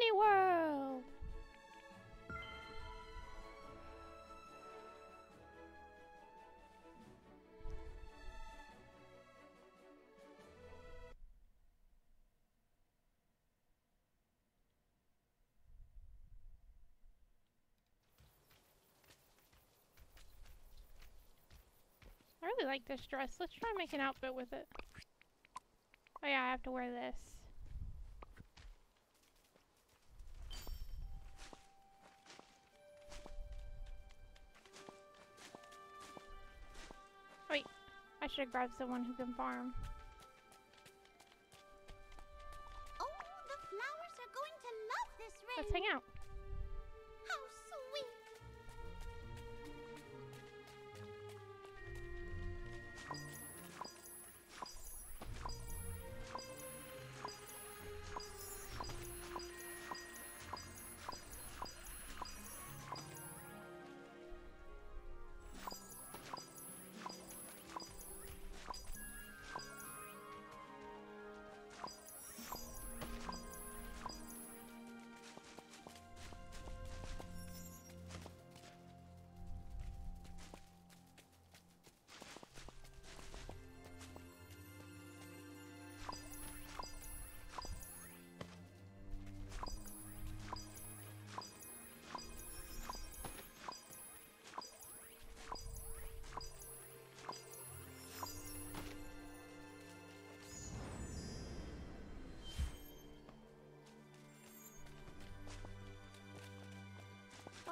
Disney World! I really like this dress. Let's try and make an outfit with it. Oh yeah, I have to wear this. Should grab someone who can farm.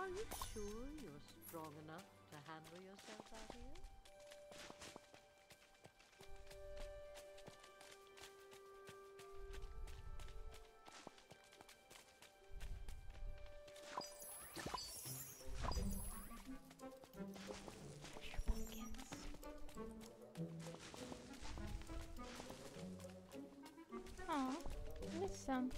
Are you sure you're strong enough to handle yourself out here? Aw, I some.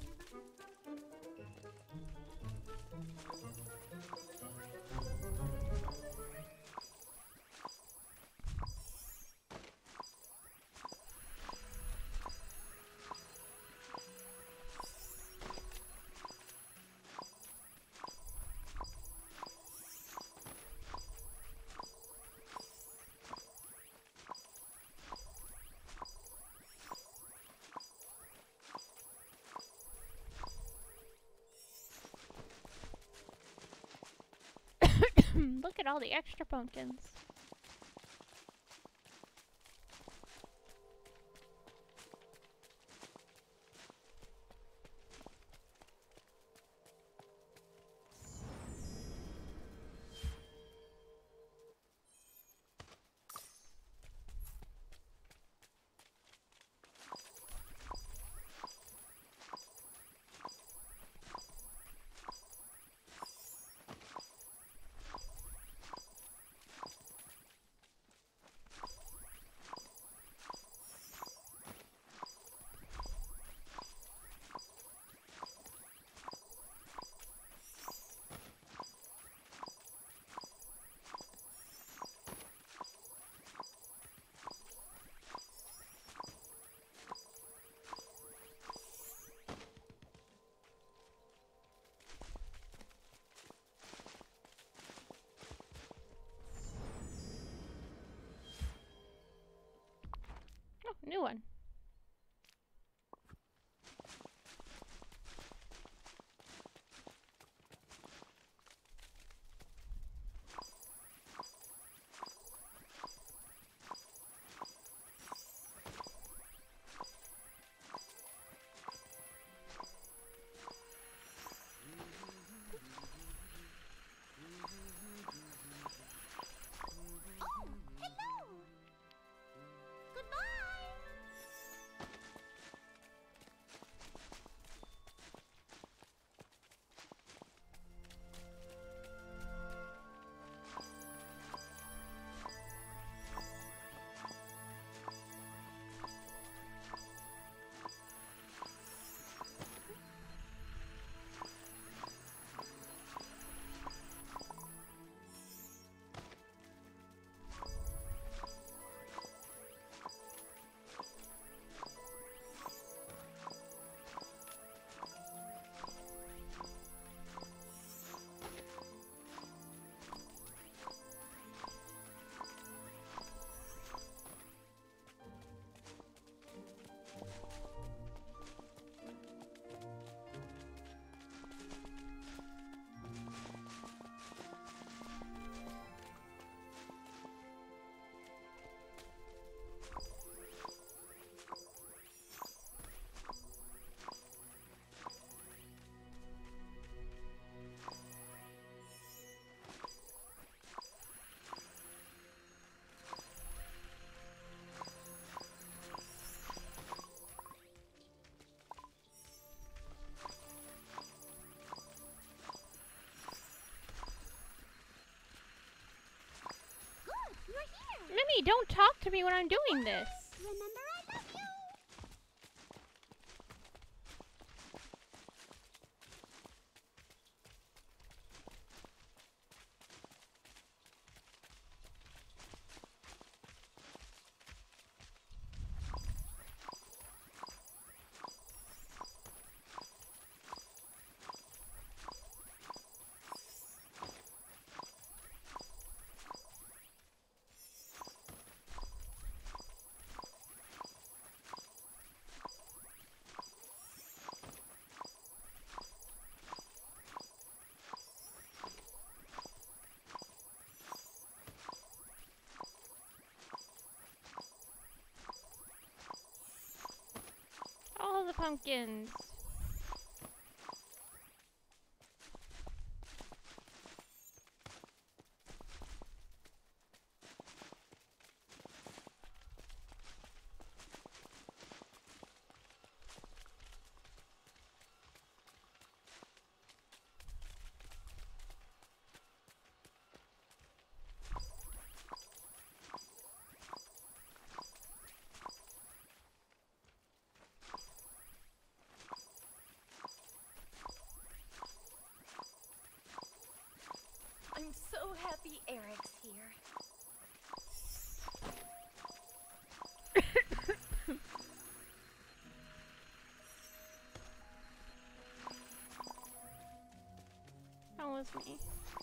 Look at all the extra pumpkins. Mimi, don't talk to me when I'm doing this. Pumpkins. That was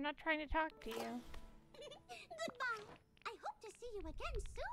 me. not trying to talk to you. Goodbye. I hope to see you again soon.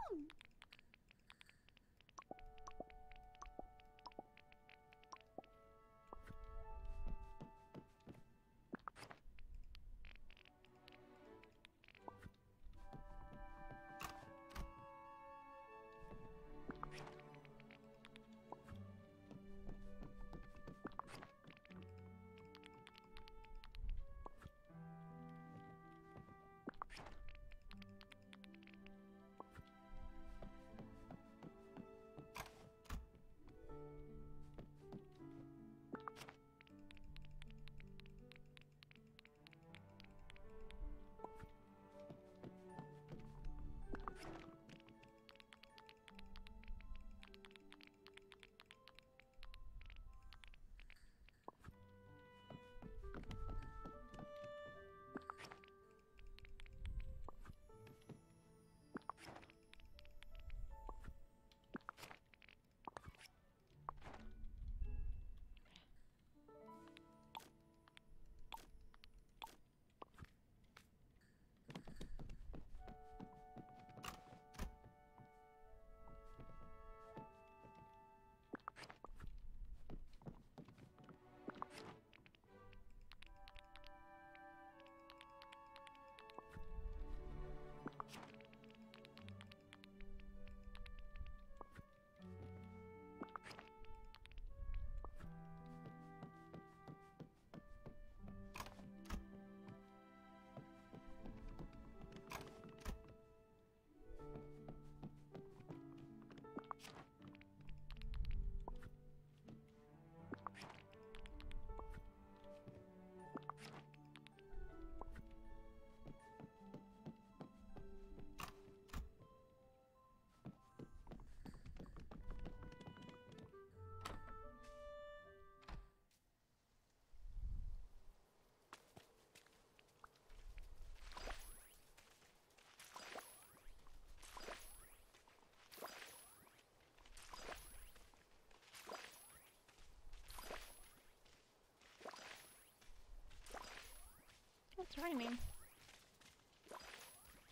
It's.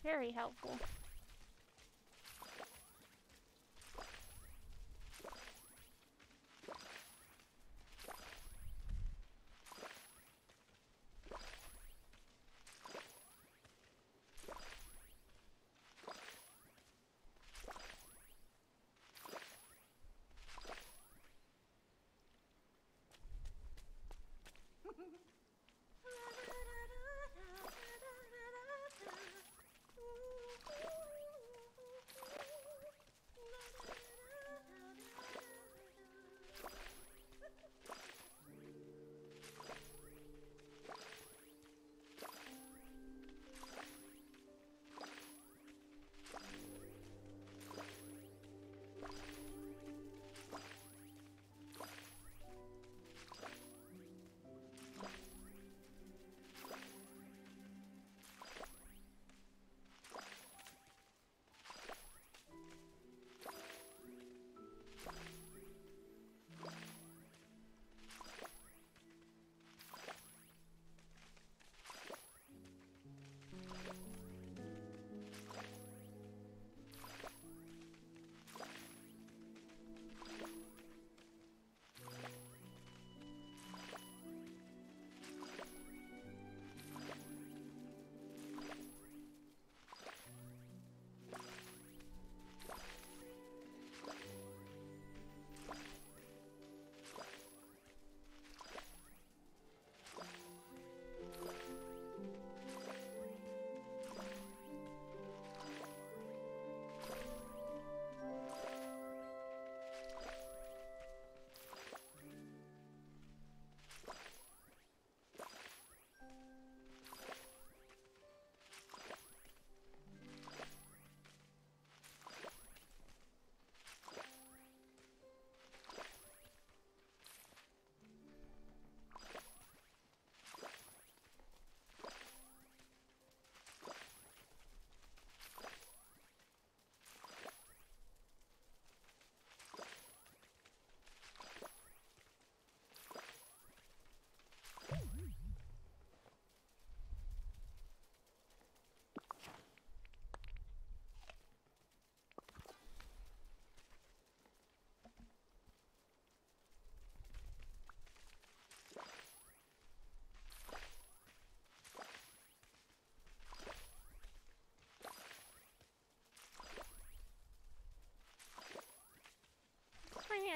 Very helpful.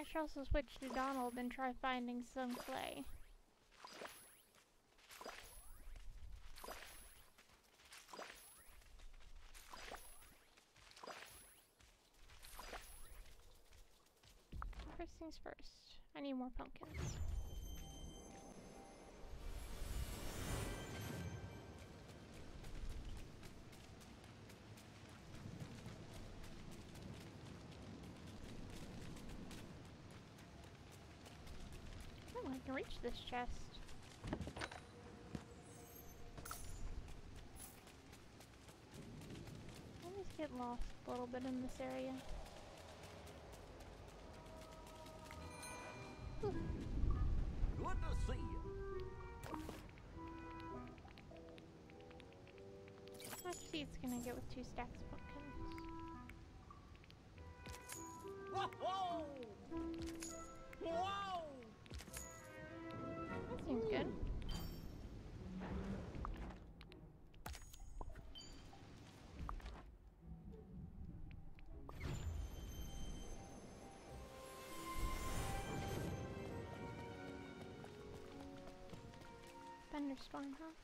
Should also switch to Donald and try finding some clay. First things first. I need more pumpkins. I can reach this chest. I always get lost a little bit in this area. Good to see you. How much seeds can I get with two stacks Thunderstorm, huh?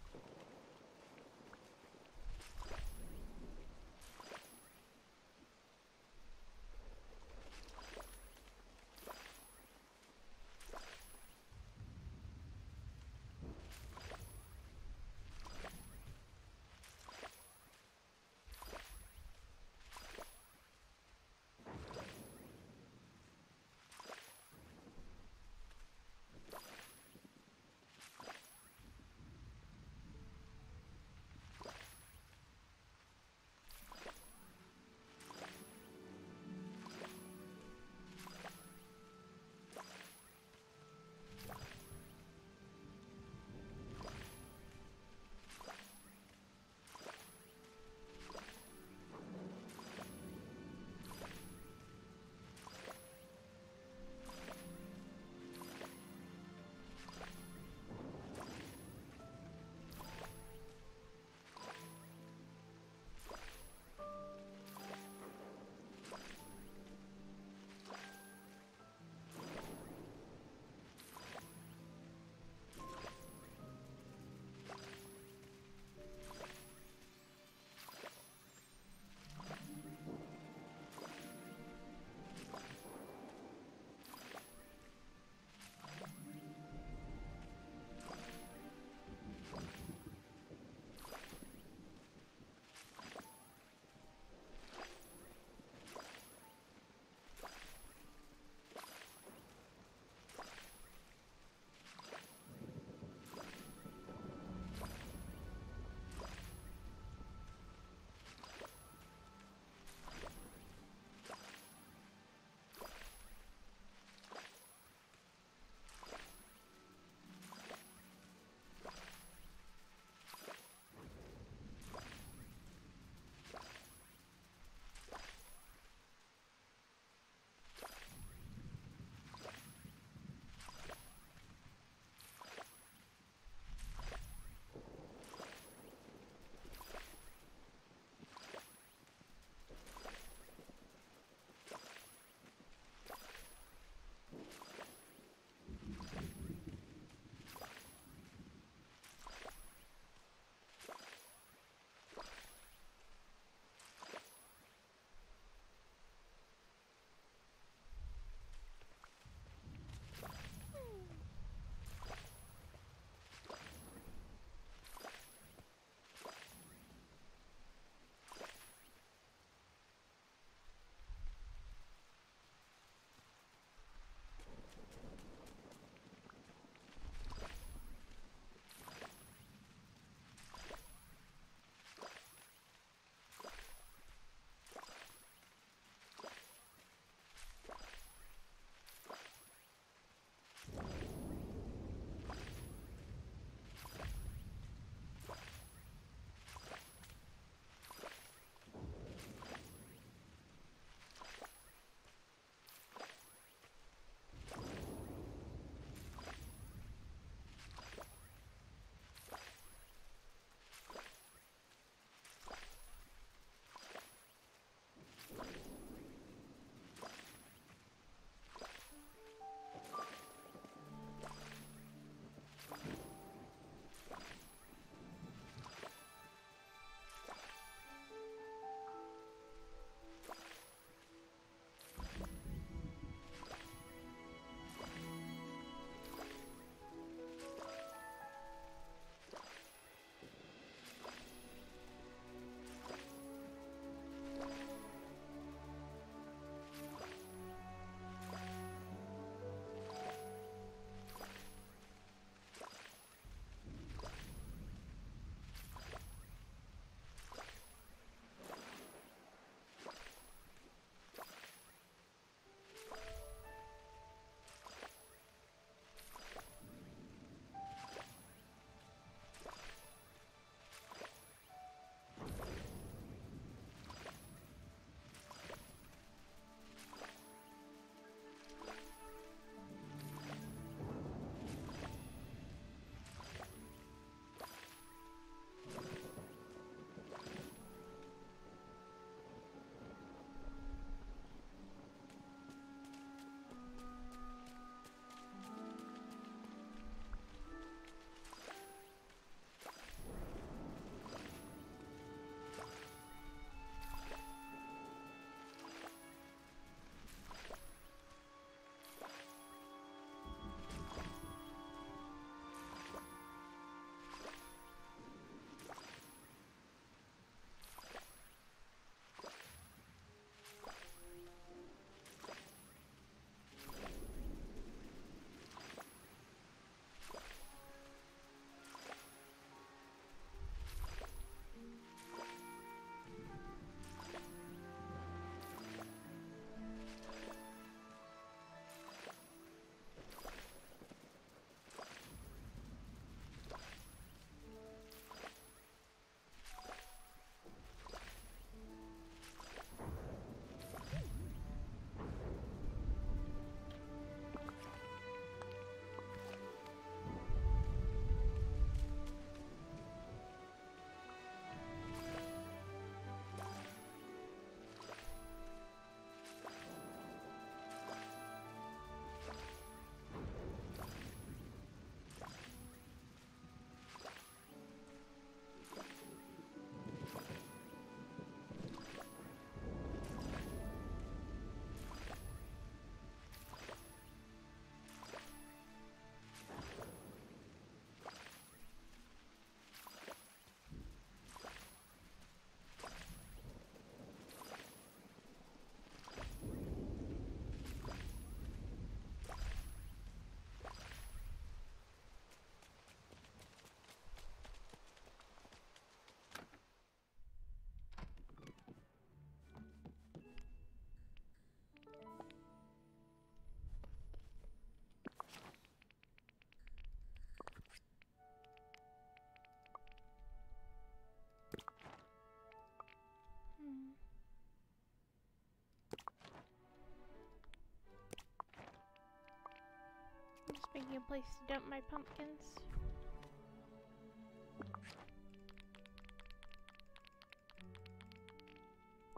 Just making a place to dump my pumpkins.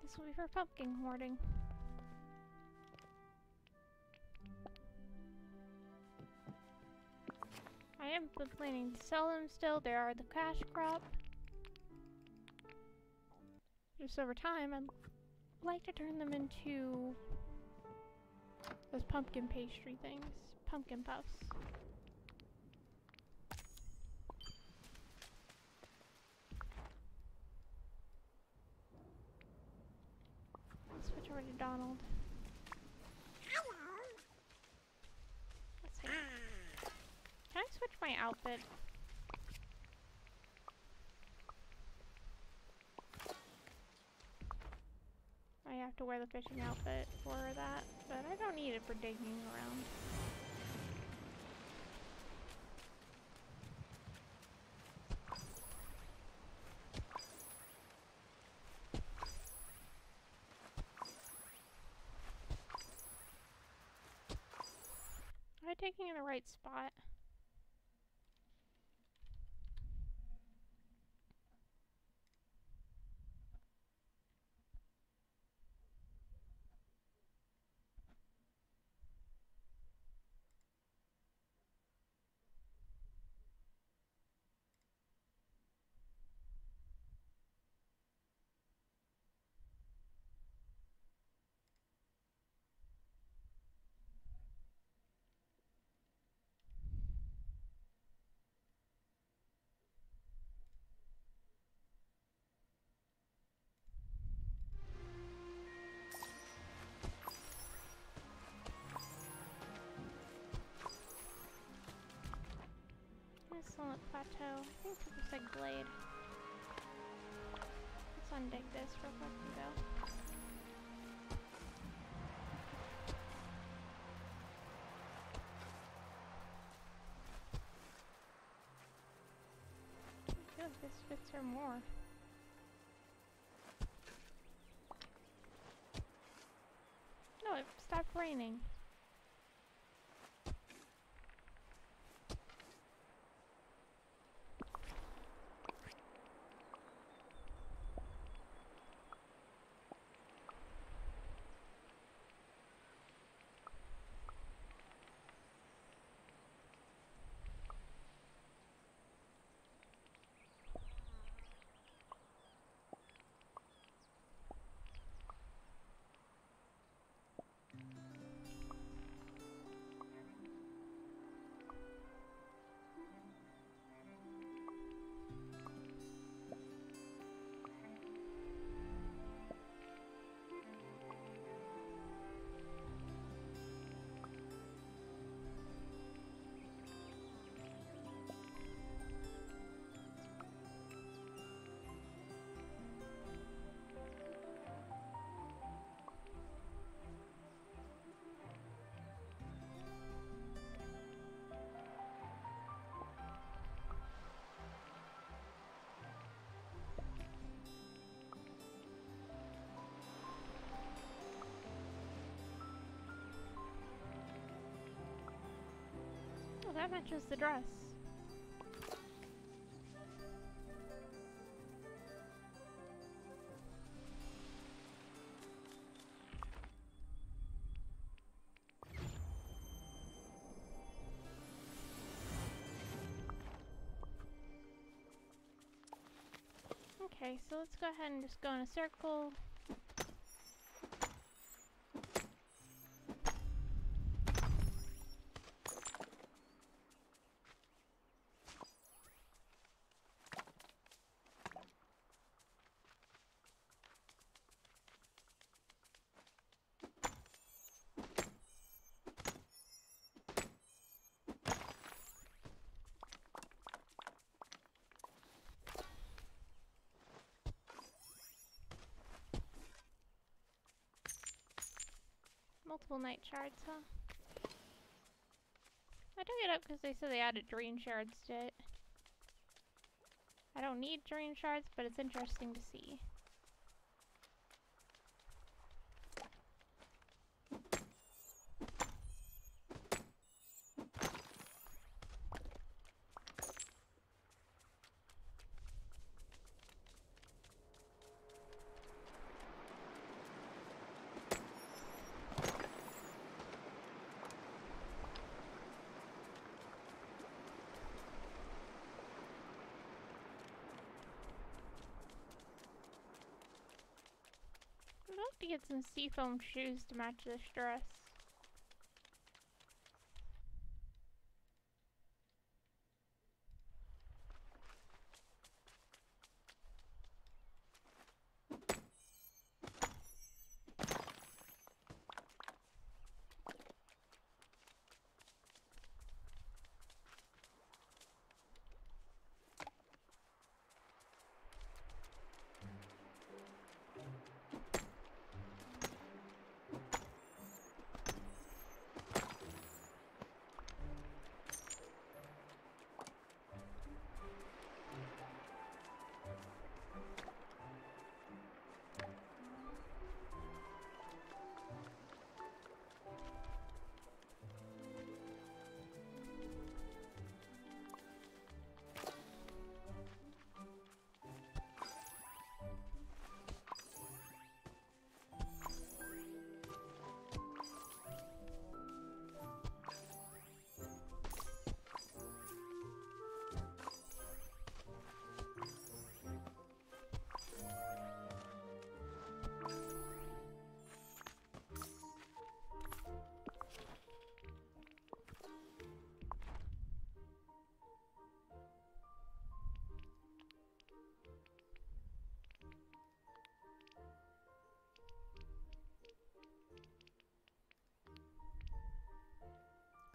This will be for pumpkin hoarding. I am planning to sell them still. They are the cash crop. Just over time, I'd like to turn them into those pumpkin pastry things. Pumpkin puffs. Switch over to Donald. Let's see. Can I switch my outfit? I have to wear the fishing outfit for that, but I don't need it for digging around. Taking in the right spot? Excellent plateau. I think looks like blade. Let's undig this real quick and go. I feel like this fits her more. No, it stopped raining. That matches the dress. Okay, so let's go ahead and just go in a circle. Multiple night shards, huh? I took it up because they said they added dream shards to it. I don't need dream shards, but it's interesting to see. to get some seafoam shoes to match this dress.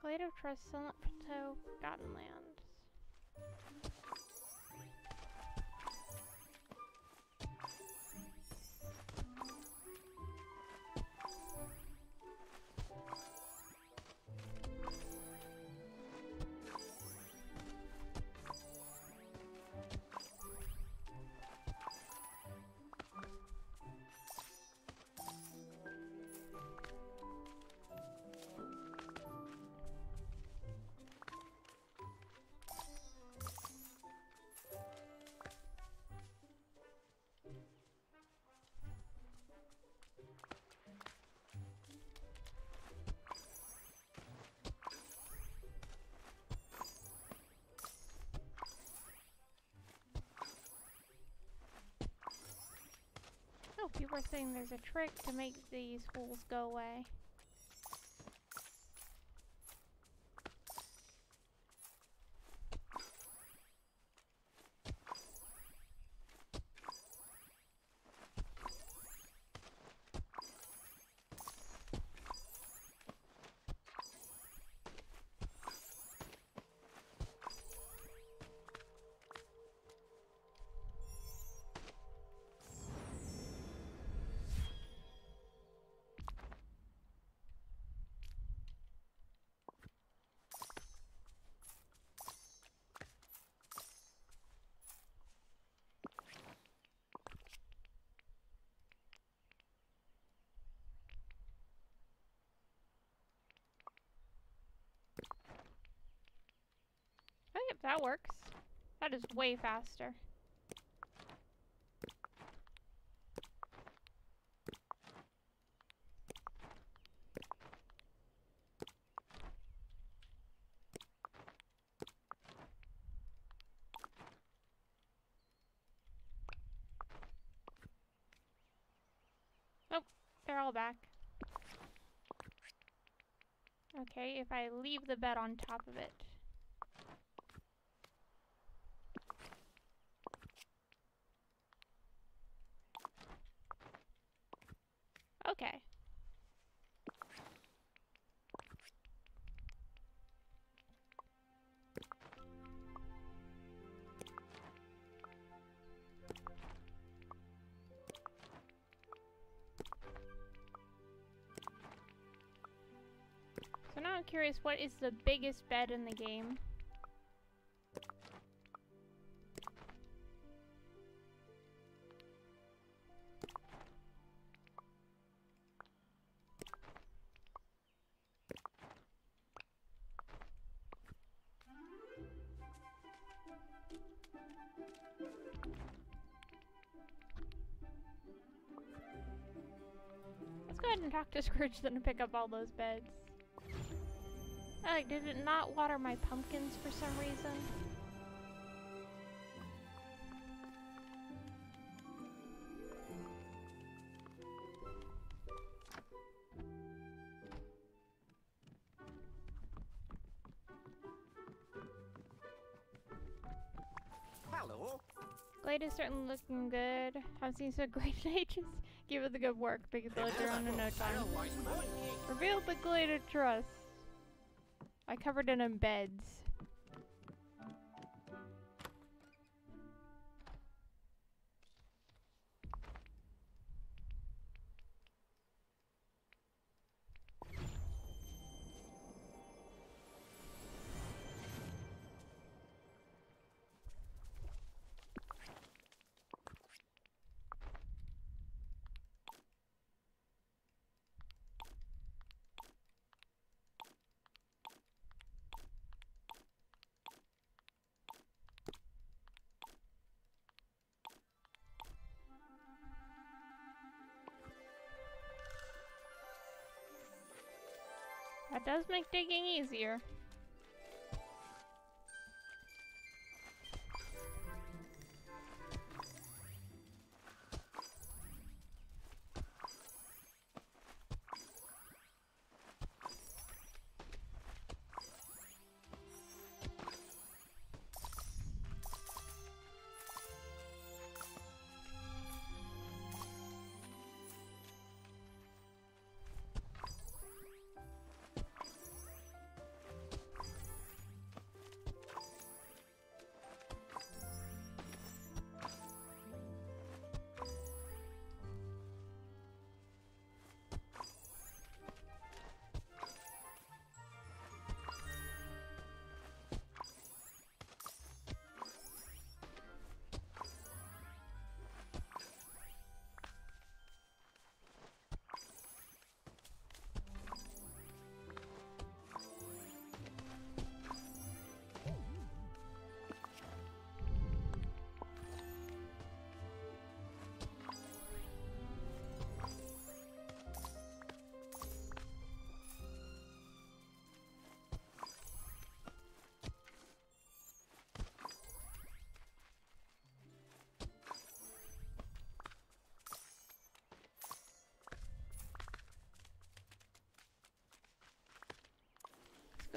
Glade of Trust, Sunlit Plateau, Forgotten Lands. Oh, people are saying there's a trick to make these holes go away. That works. That is way faster. Nope, they're all back. Okay, if I leave the bed on top of it. Curious, what is the biggest bed in the game? Let's go ahead and talk to Scrooge then pick up all those beds. I did it not water my pumpkins for some reason? Hello. Glade is certainly looking good. Haven't seen so great in ages. Give it the good work, big villager on in no time. Reveal the Glade of Trust. I covered it in beds. Does make digging easier.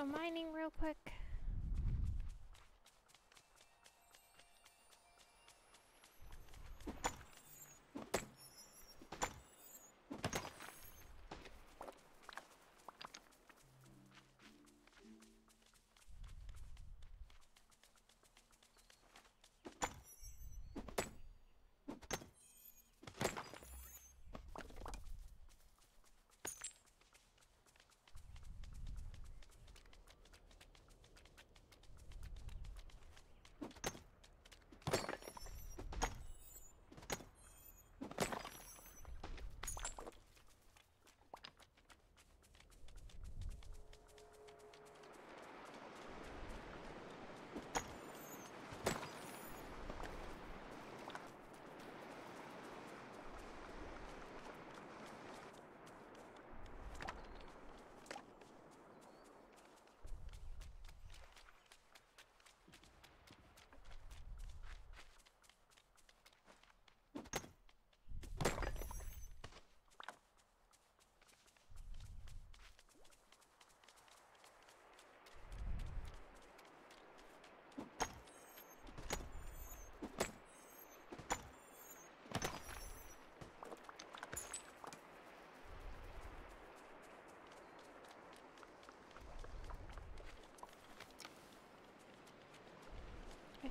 Mining real quick.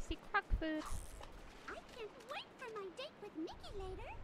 I see croc food. I can't wait for my date with Mickey later.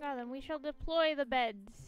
Now then, we shall deploy the beds.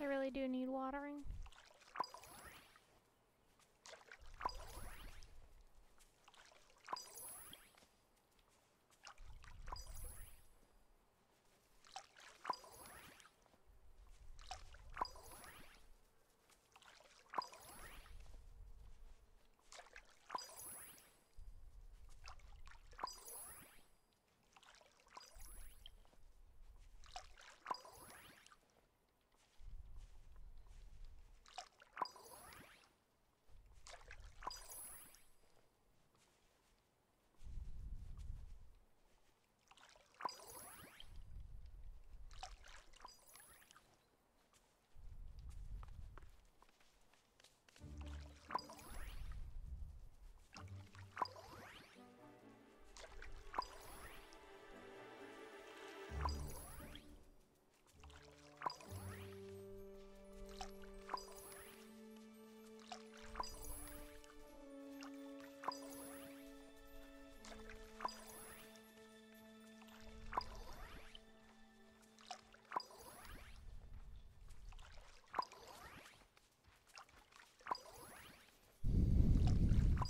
I really do need watering.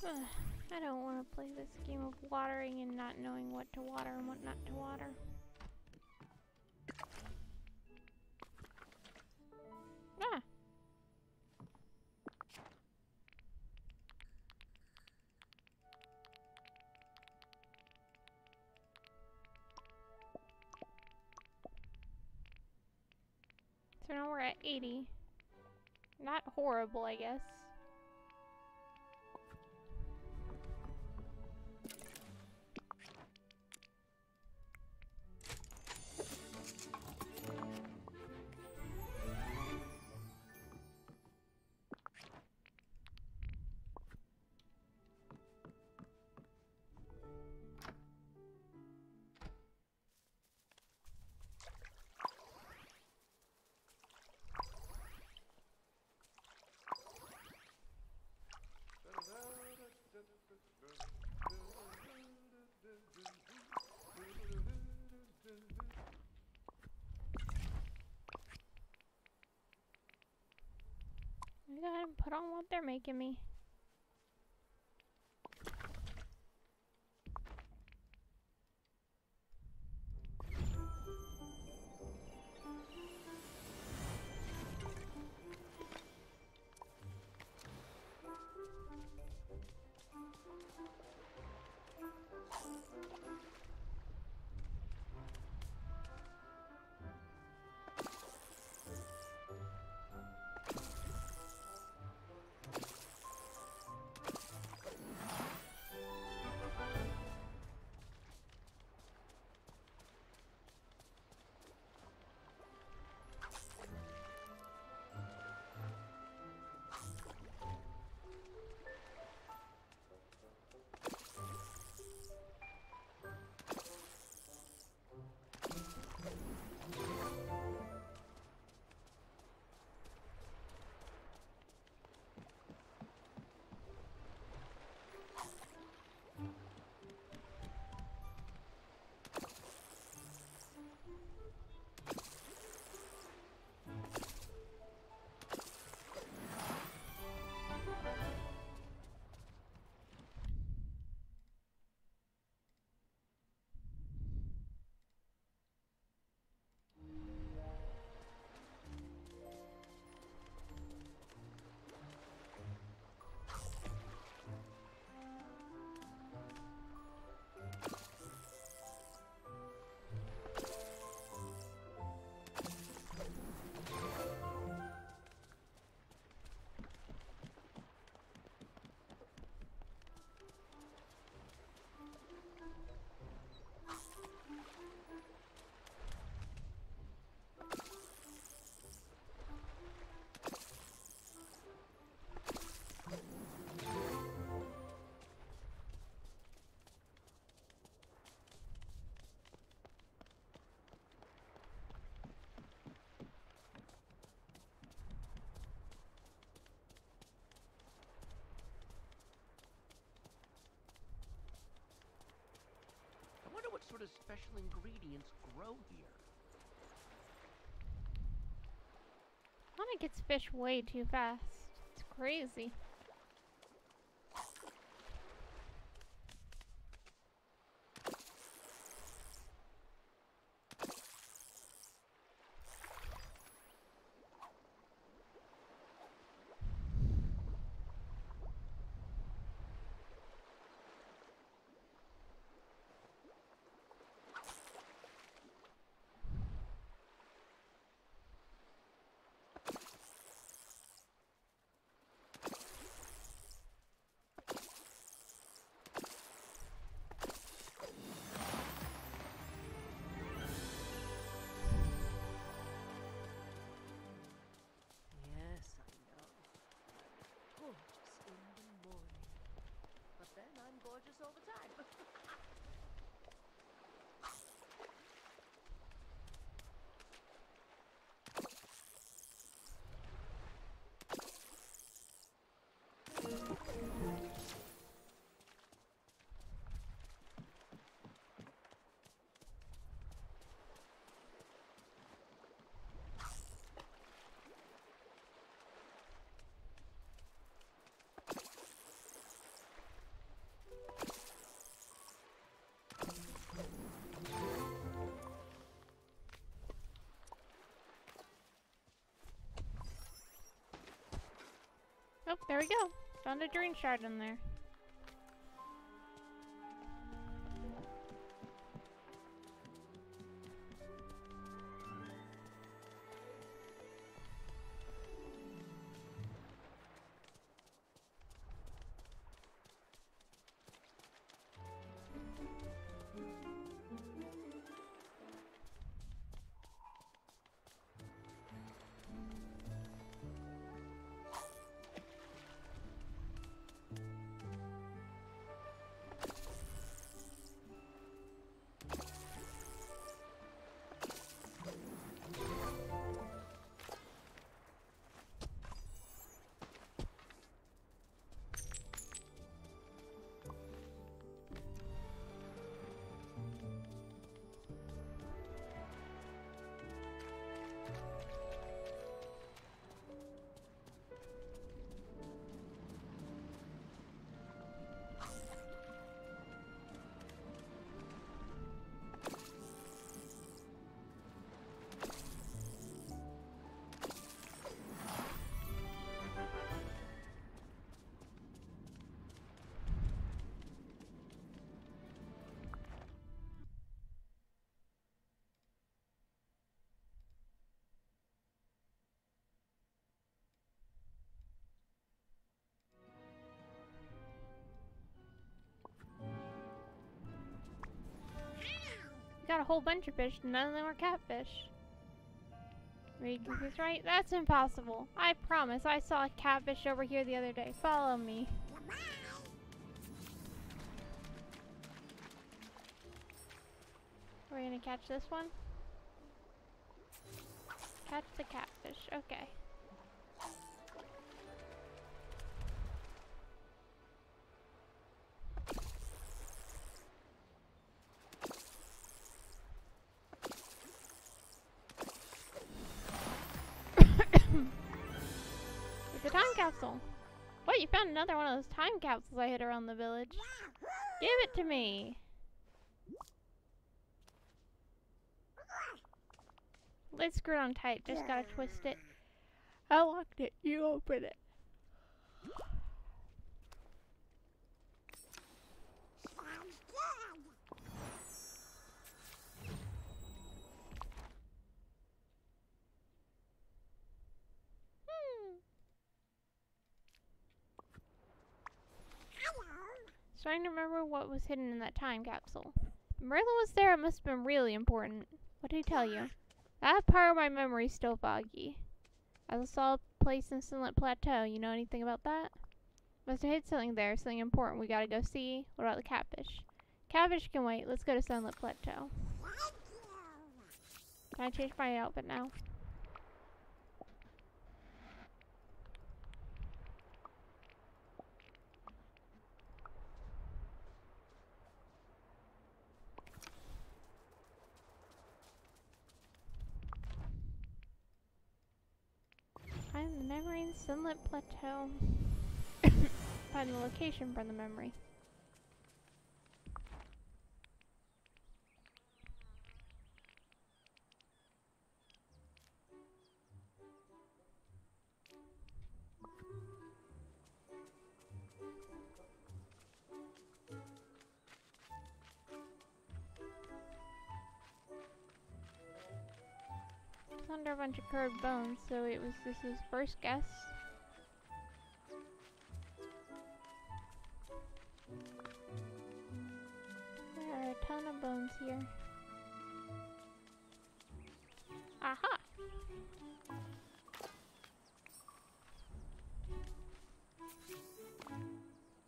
I don't want to play this game of watering and not knowing what to water and what not to water. Ah! So now we're at 80. Not horrible, I guess. Put on what they're making me. Sort of special ingredients grow here? Hana gets fish way too fast. It's crazy. There we go. Found a dream shard in there. Got a whole bunch of fish, none of them were catfish. Read Goofy's right? That's impossible. I promise I saw a catfish over here the other day. Follow me. We're gonna catch this one? Catch the catfish, okay. Found another one of those time capsules I hid around the village? Give it to me. Let's screw it on tight, just gotta twist it. I locked it, you open it. Sounds good. Hmm. Hello. Starting to remember what was hidden in that time capsule. Merlin was there, it must have been really important. What did he tell you? That part of my memory's still foggy. I saw a place in Sunlit Plateau. You know anything about that? Must have hid something there, something important we gotta go see. What about the catfish? Catfish can wait. Let's go to Sunlit Plateau. Can I change my outfit now? Find the memory in Sunlit Plateau. Find the location for the memory. Under a bunch of curved bones, so it was this his first guess. There are a ton of bones here. Aha!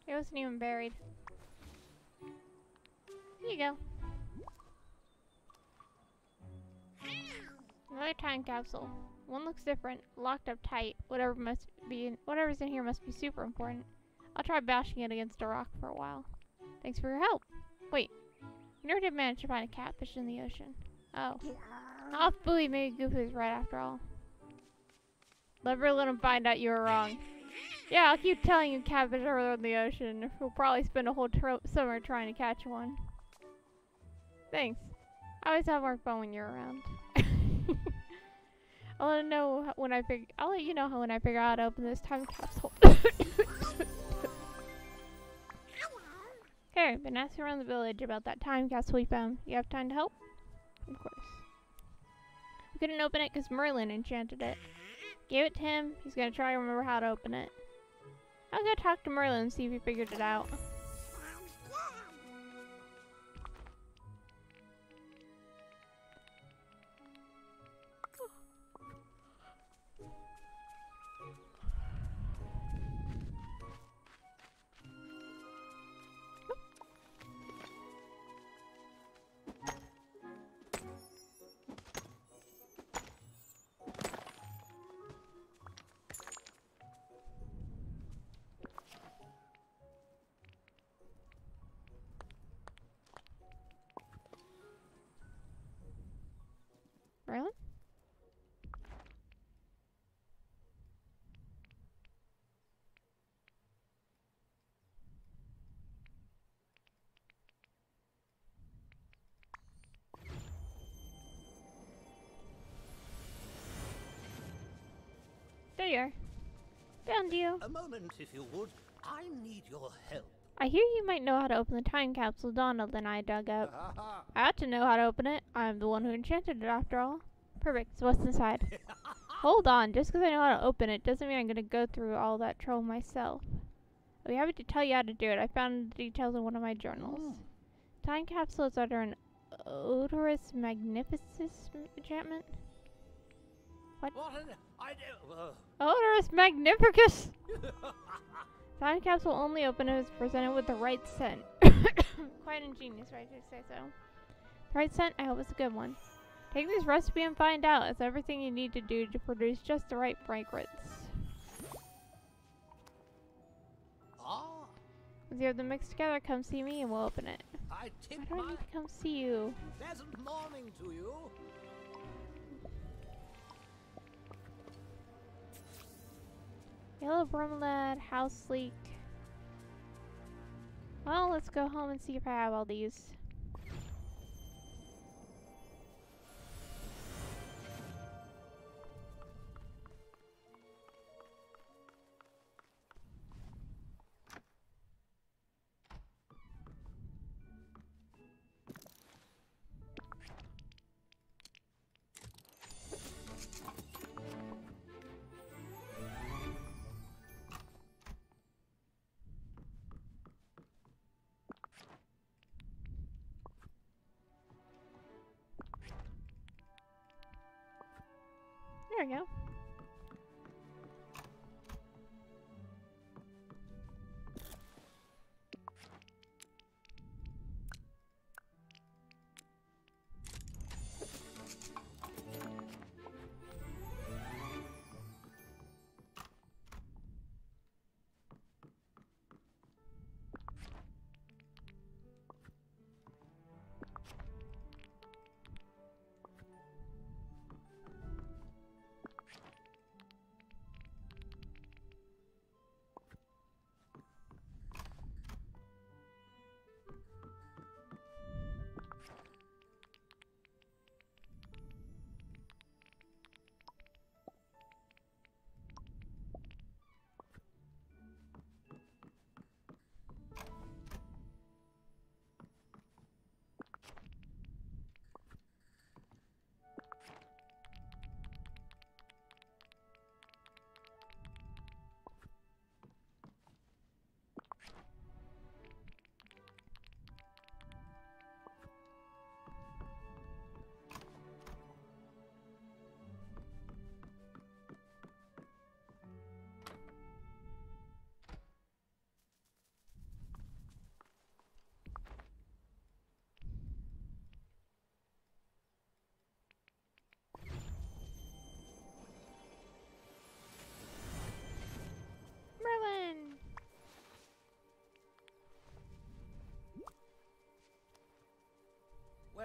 It wasn't even buried. Here you go. Another time capsule. One looks different, locked up tight. Whatever must be in, whatever's in here must be super important. I'll try bashing it against a rock for a while. Thanks for your help. Wait, you never did manage to find a catfish in the ocean. Oh. Off buoy, maybe Goofy was right after all. Never let him find out you were wrong. Yeah, I'll keep telling you catfish are in the ocean. We'll probably spend a whole summer trying to catch one. Thanks. I always have more fun when you're around. I'll let know when I fig- I'll let you know how when I figure out how to open this time capsule. Okay, been asking around the village about that time capsule we found. You have time to help? Of course. We couldn't open it because Merlin enchanted it. Gave it to him. He's gonna try to remember how to open it. I'll go talk to Merlin and see if he figured it out. Merlin? There you are. Found you. A moment, if you would. I need your help. I hear you might know how to open the time capsule Donald and I dug up. I ought to know how to open it. I'm the one who enchanted it after all. Perfect. So what's inside? Hold on. Just 'cause I know how to open it doesn't mean I'm gonna go through all that trouble myself. I'll be happy to tell you how to do it. I found the details in one of my journals. Time capsules under an odorous magnificence enchantment. What an do. Uh, Odorous magnificus! Time capsule will only open if it's presented with the right scent. Quite ingenious, right to say so. The right scent, I hope it's a good one. Take this recipe and find out. It's everything you need to do to produce just the right fragrance. ah, Once you have them mixed together, come see me and we'll open it. I tip Why do I my need to come see you? pleasant morning to you. Yellow bromeliad, house leek. Well, let's go home and see if I have all these.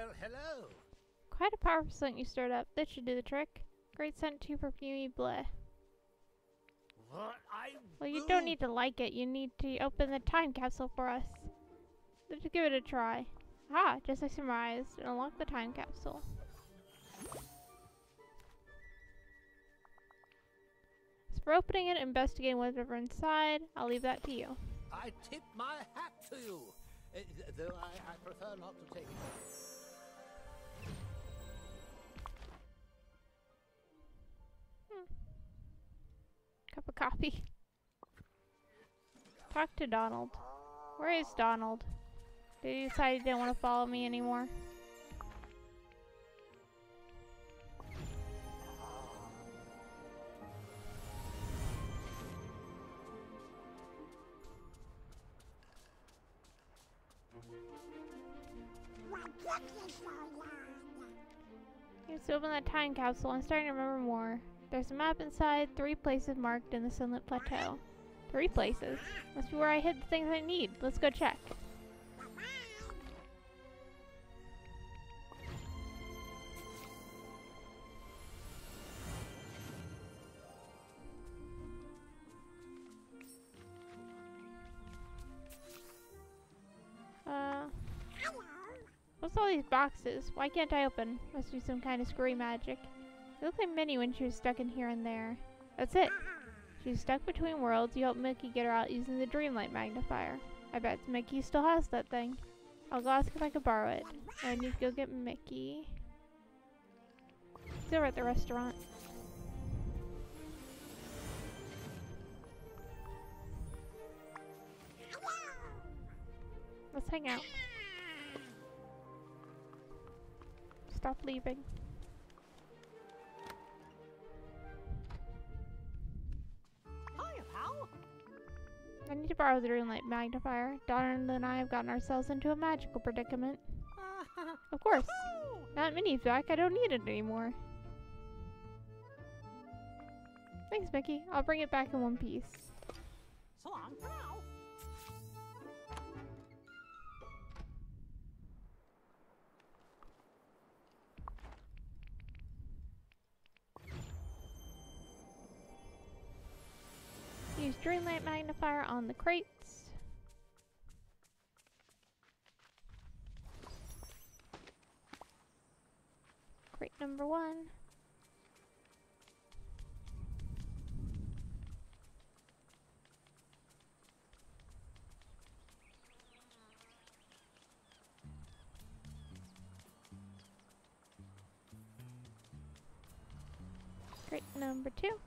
Well, hello. Quite a powerful scent you stirred up. That should do the trick. Great scent too perfumy bleh. What I Well, you don't need to like it. You need to open the time capsule for us. Let's give it a try. Ah, just as I surmised. Unlock the time capsule. As for opening it and investigating whatever inside, I'll leave that to you. I tip my hat to you. Uh, though I, I prefer not to take it. Cup of coffee. Talk to Donald. Where is Donald? Did he decide he didn't want to follow me anymore? Let's open that time capsule. I'm starting to remember more. There's a map inside, three places marked in the Sunlit Plateau. Three places? Must be where I hid the things I need. Let's go check. Uh, what's all these boxes? Why can't I open? Must be some kind of screwy magic. It looked like Minnie when she was stuck in here and there. That's it. She's stuck between worlds. You help Mickey get her out using the Dreamlight magnifier. I bet Mickey still has that thing. I'll go ask if I could borrow it. I need to go get Mickey. It's over at the restaurant. Let's hang out. Stop leaving. I need to borrow the Dreamlight magnifier. Donald and I have gotten ourselves into a magical predicament. Of course. Not Minnie's back. I don't need it anymore. Thanks, Mickey. I'll bring it back in one piece. so long Use Dreamlight magnifier on the crates. Crate number one. Crate number two.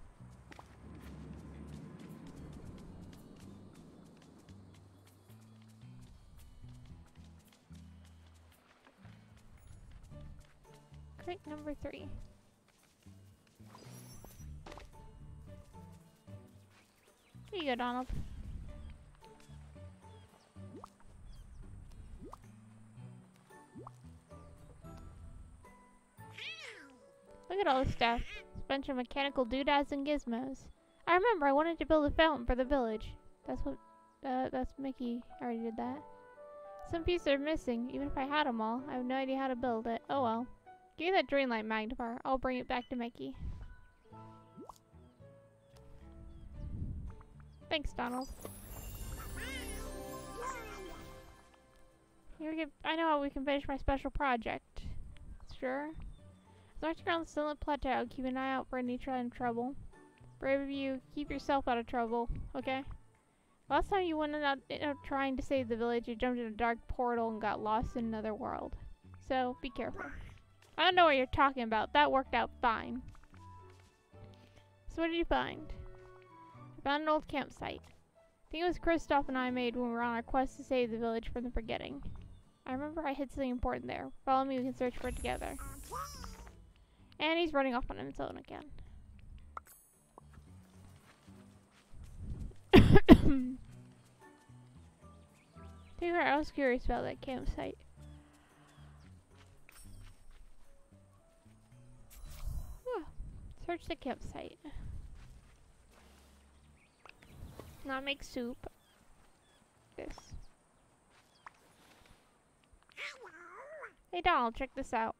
Number three. Here you go, Donald. Look at all this stuff. It's a bunch of mechanical doodads and gizmos. I remember I wanted to build a fountain for the village. That's what, uh, that's Mickey already did that. Some pieces are missing. Even if I had them all, I have no idea how to build it. Oh well. Give me that Dreamlight magnifier. I'll bring it back to Mickey. Thanks, Donald. We I know how we can finish my special project. Sure. As you're on the Sunlit Plateau, keep an eye out for any of trouble. Brave of you, keep yourself out of trouble, okay? Last time you went out, out trying to save the village, you jumped in a dark portal and got lost in another world. So, be careful. I don't know what you're talking about. That worked out fine. So what did you find? I found an old campsite. I think it was Kristoff and I made when we were on our quest to save the village from the forgetting. I remember I hid something important there. Follow me, we can search for it together. And he's running off on his own again. To I was curious about that campsite. Search the campsite. Not make soup. This. Hey Donald, check this out.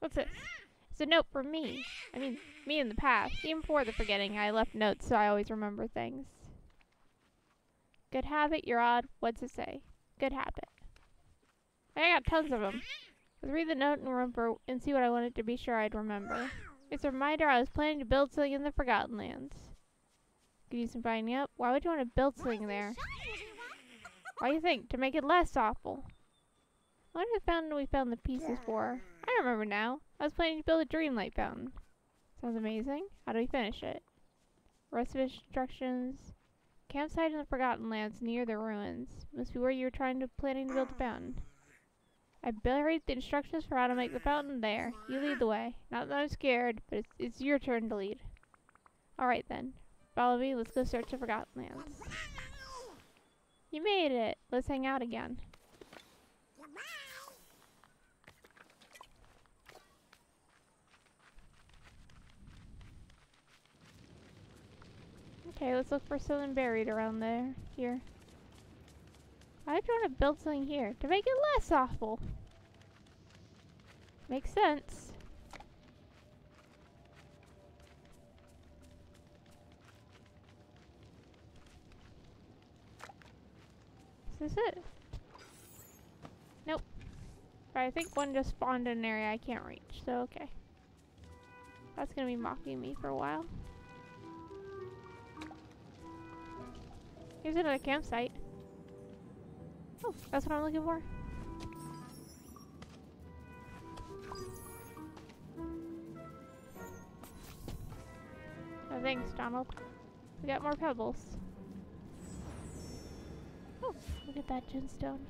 What's this? It's a note from me. I mean, me in the past. Even before the forgetting, I left notes so I always remember things. Good habit, you're odd. What's it say? Good habit. I got tons of them. Let's read the note and remember and see what I wanted to be sure I'd remember. It's a reminder I was planning to build something in the Forgotten Lands. Could use some finding up. Why would you want to build something there? Why do you think? To make it less awful. What is the fountain we found the pieces for? I remember now. I was planning to build a Dreamlight fountain. Sounds amazing. How do we finish it? Rest of instructions. Campsite in the Forgotten Lands near the ruins. Must be where you were trying to planning to build the fountain. I buried the instructions for how to make the fountain there. You lead the way. Not that I'm scared, but it's, it's your turn to lead. Alright then. Follow me, let's go search the Forgotten Lands. You made it! Let's hang out again. Okay, let's look for something buried around there. Here. Why'd you want to build something here? To make it less awful. Makes sense. Is this it? Nope. I think one just spawned in an area I can't reach, so okay. That's gonna be mocking me for a while. Here's another campsite. Oh, that's what I'm looking for. Oh, thanks, Donald. We got more pebbles. Oh, look at that gemstone.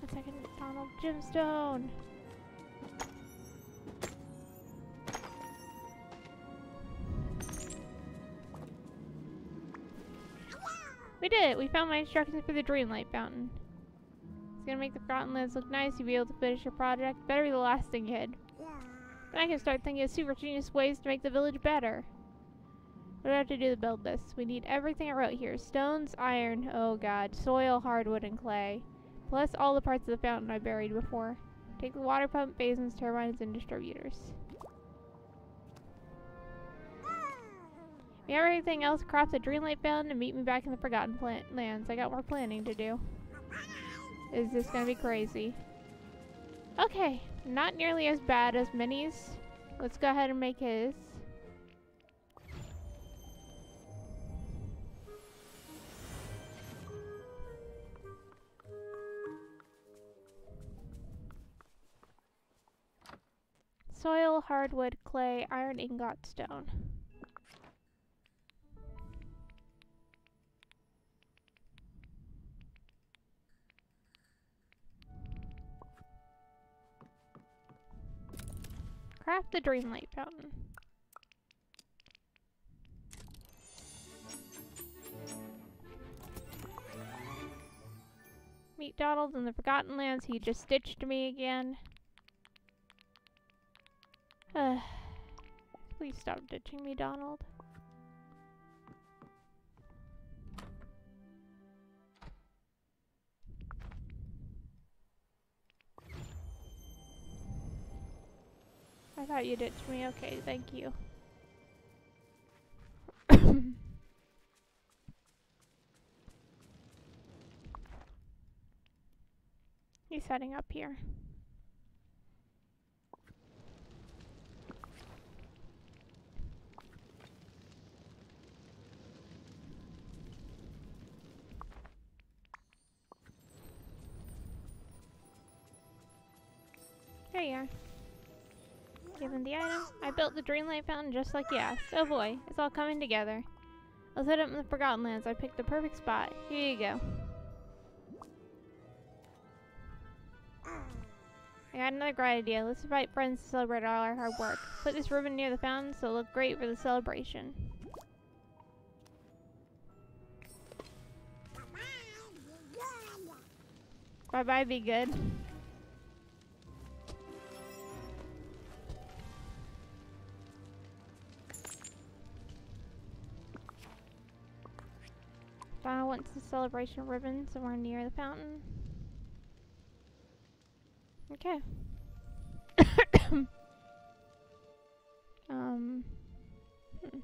One second, Donald. Gemstone! We did it! We found my instructions for the Dreamlight Fountain. It's gonna make the Forgotten Lands look nice. You'll be able to finish your project. Better be the last thing you did. Then I can start thinking of super genius ways to make the village better. What do I have to do to build this? We need everything I wrote here. Stones, iron, oh god, soil, hardwood, and clay. Plus all the parts of the fountain I buried before. Take the water pump, basins, turbines, and distributors. We have everything else craft the Dreamlight Fountain and meet me back in the Forgotten plant Lands. I got more planning to do. Is this gonna be crazy? Okay, not nearly as bad as Minnie's. Let's go ahead and make his. Soil, hardwood, clay, iron ingot, stone. Craft the Dreamlight Fountain. Meet Donald in the Forgotten Lands. He just stitched me again. Please stop ditching me, Donald. Thought you ditched me. Okay, thank you. He's heading up here. There you are. Given the item, I built the Dreamlight Fountain just like you asked. Oh boy, it's all coming together. I'll set up in the Forgotten Lands. I picked the perfect spot. Here you go. I got another great idea. Let's invite friends to celebrate all our hard work. Put this ribbon near the fountain so it'll look great for the celebration. Bye bye, be good. Celebration ribbon somewhere near the fountain. Okay. um. hmm.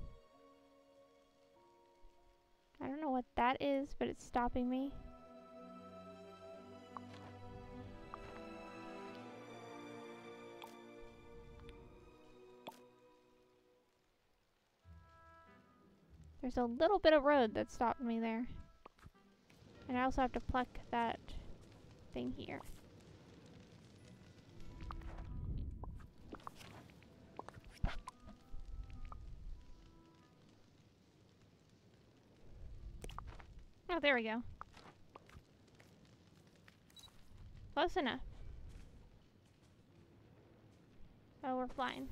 I don't know what that is, but it's stopping me. There's a little bit of road that stopped me there. And I also have to pluck that thing here. Oh, there we go. Close enough. Oh, we're flying.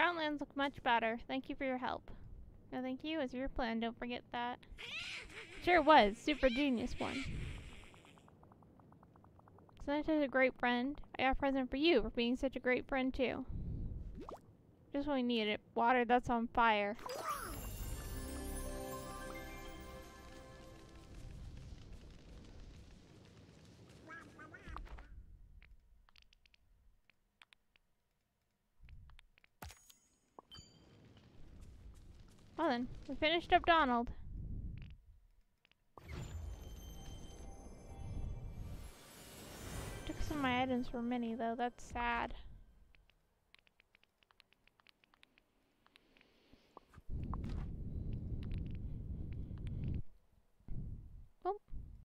Groundlands look much better. Thank you for your help. No, thank you. As your plan, don't forget that. Sure was. Super genius one. Such a great friend. I got a present for you for being such a great friend too. Just when we need it. Water that's on fire. We finished up Donald. Took some of my items for Minnie though, that's sad.